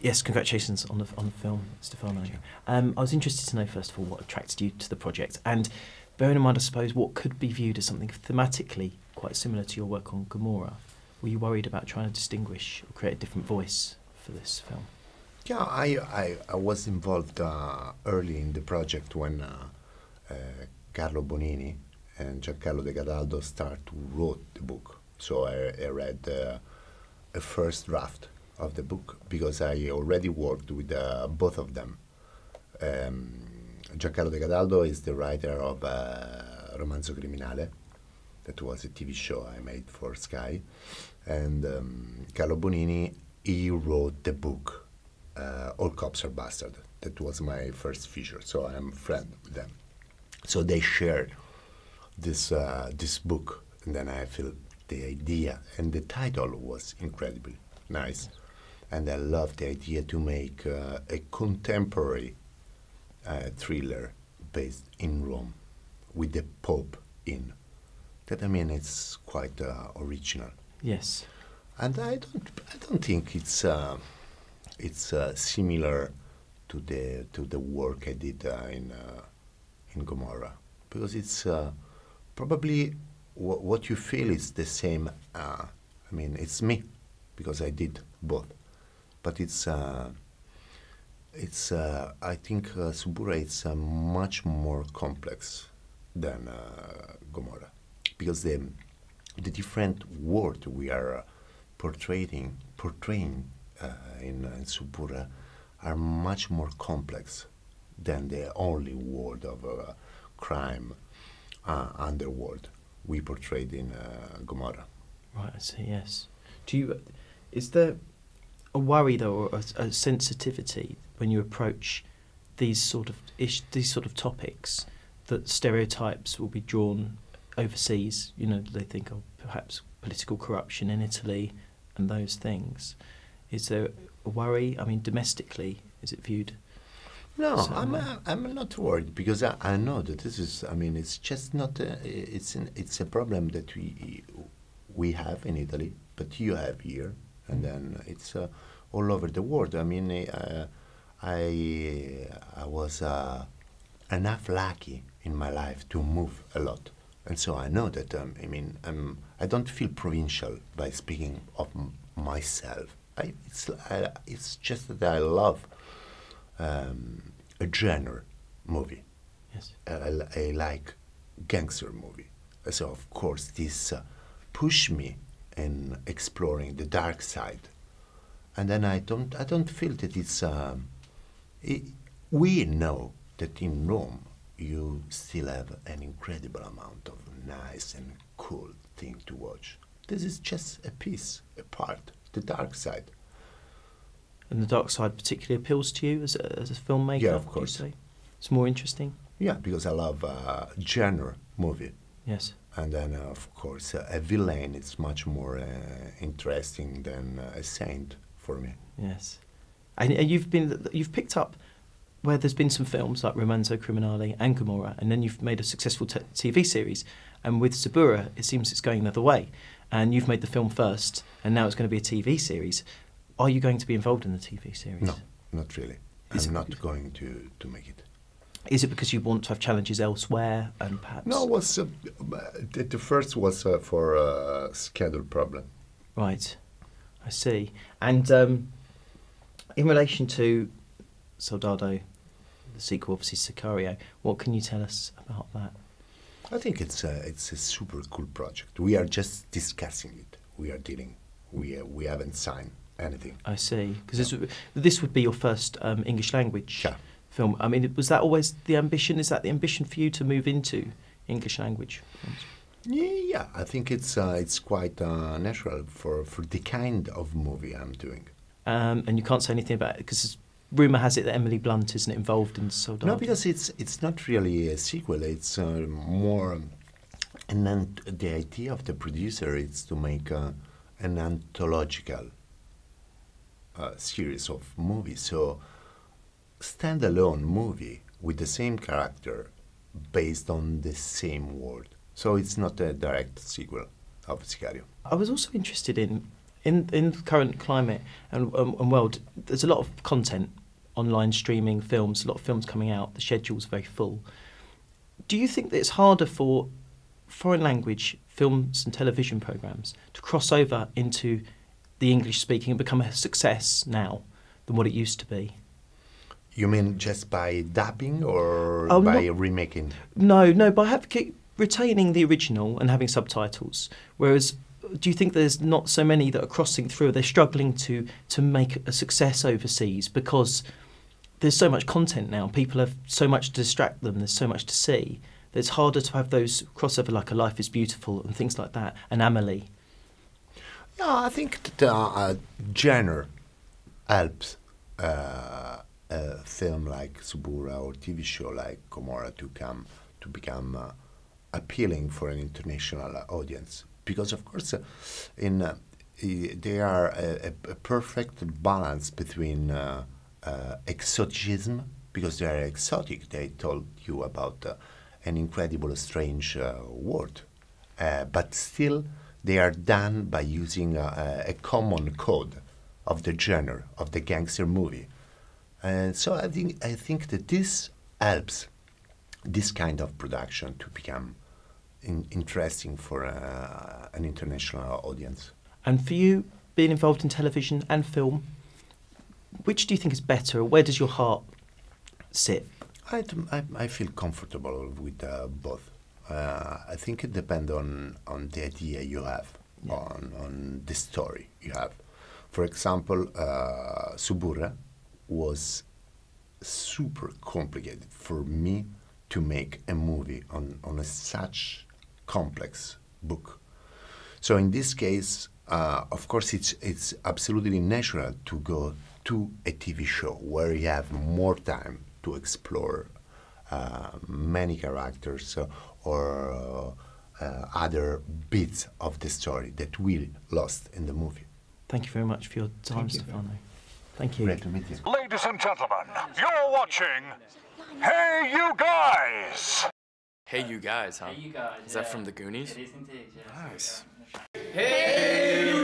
Yes, congratulations on the on the film, Stefano. Um, I was interested to know first of all what attracted you to the project, and bearing in mind, I suppose, what could be viewed as something thematically quite similar to your work on Gomorrah. Were you worried about trying to distinguish or create a different voice for this film? Yeah, I, I, I was involved uh, early in the project when uh, uh, Carlo Bonini and Giancarlo De Cataldo start to wrote the book. So I, I read uh, a first draft of the book because I already worked with uh, both of them. Um, Giancarlo De Cataldo is the writer of uh, Romanzo Criminale, that was a TV show I made for Sky, and um, Carlo Bonini he wrote the book uh, All Cops Are Bastard. That was my first feature, so I'm friend with them. So they shared this uh, this book, and then I feel the idea and the title was incredibly nice, and I love the idea to make uh, a contemporary uh, thriller based in Rome with the Pope in. That I mean, it's quite uh, original, Yes. and I don't I don't think it's uh, it's uh, similar to the to the work I did uh, in uh, in Gomorrah because it's uh, probably wh- what you feel is the same. Uh, I mean, it's me because I did both, but it's uh, it's uh, I think uh, Suburra is uh, much more complex than Gomorrah because the the different world we are portraying portraying in, in Suburra are much more complex than the only world of uh, crime uh, underworld we portrayed in uh, Gomorrah. Right, I see. Yes. Do you? Is there a worry though, or a, a sensitivity when you approach these sort of ish, these sort of topics that stereotypes will be drawn overseas? You know, they think of perhaps political corruption in Italy and those things. Is there a worry? I mean, domestically, is it viewed? No, So- I'm uh, I'm not worried because I, I know that this is. I mean, it's just not. A, it's an, it's a problem that we we have in Italy, but you have here, and then it's uh, all over the world. I mean, uh, I I was uh, enough lucky in my life to move a lot, and so I know that. Um, I mean, um, I don't feel provincial by speaking of myself. I, it's I, it's just that I love um, a genre movie. Yes. I, I- like gangster movie. So of course this uh, push me in exploring the dark side, and then I don't I don't feel that it's. Um, i we know that in Rome you still have an incredible amount of nice and cool thing to watch. This is just a piece, a part, the dark side. And the dark side particularly appeals to you as a, as a filmmaker. Yeah, of course. It's more interesting. Yeah, because I love uh, genre movie. Yes. And then, uh, of course, uh, a villain is much more uh, interesting than uh, a saint for me. Yes, and and you've been you've picked up where there's been some films like Romanzo Criminale and Gomorrah, and then you've made a successful t- TV series. And with Suburra, it seems it's going the other way. And you've made the film first, and now it's going to be a TV series. Are you going to be involved in the TV series? No, not really. I'm not going to, to make it. Is it because you want to have challenges elsewhere, and perhaps? No, was uh, the, first was uh, for a schedule problem. Right, I see. And um, in relation to Soldado, the sequel, obviously Sicario, what can you tell us about that? I think it's a, it's a super cool project. We are just discussing it. We are dealing. We uh, we haven't signed anything. I see. Because this, would- this would be your first um, English language Yeah. Film. I mean, was that always the ambition? Is that the ambition for you to move into English language? films? Yeah, I think it's uh, it's quite uh, natural for, for the kind of movie I'm doing. Um, and you can't say anything about it because rumour has it that Emily Blunt isn't involved in Soldado. No, because it's it's not really a sequel. It's uh, more, and then the idea of the producer is to make uh, an anthological uh, series of movies. So, standalone movie with the same character, based on the same world. So it's not a direct sequel of Sicario. I was also interested in in in the current climate and, um, and world, there's a lot of content, online streaming, films, a lot of films coming out. The schedule's very full. Do you think that it's harder for foreign language films and television programs to cross over into the English speaking and become a success now than what it used to be? You mean just by dubbing or Oh, by not- remaking? No, no, by have, retaining the original and having subtitles. Whereas, do you think there's not so many that are crossing through? They're struggling to to make a success overseas because there's so much content now. People have so much to distract them. There's so much to see. That it's harder to have those crossover like A Life Is Beautiful and things like that, and Amelie. No, I think that uh, uh, genre helps uh, a film like Suburra or TV show like Gomorrah to come to become uh, appealing for an international uh, audience because, of course, uh, in uh, they are a, a, perfect balance between uh, uh, exoticism because they are exotic. They told you about an incredible, strange world, but still they are done by using a common code of the genre of the gangster movie. And so I think I think that this helps this kind of production to become in, interesting for uh, an international audience. And for you, being involved in television and film, which do you think is better? Where does your heart sit? I I feel comfortable with uh, both. Uh, I think it depends on, on the idea you have, Yeah. on, on the story you have. For example, uh, Suburra was super complicated for me to make a movie on, on a such complex book. So in this case, uh, of course, it's it's absolutely natural to go to a TV show where you have more time to explore uh, many characters uh, or uh, uh, other bits of the story that we lost in the movie. Thank you very much for your time, Thank you. Stefano. Thank you. Great to meet you. Ladies and gentlemen, you're watching Hey You Guys! Hey, you guys, huh? Hey, you guys. Is that yeah. from the Goonies? It is indeed, yeah. Nice. Hey, you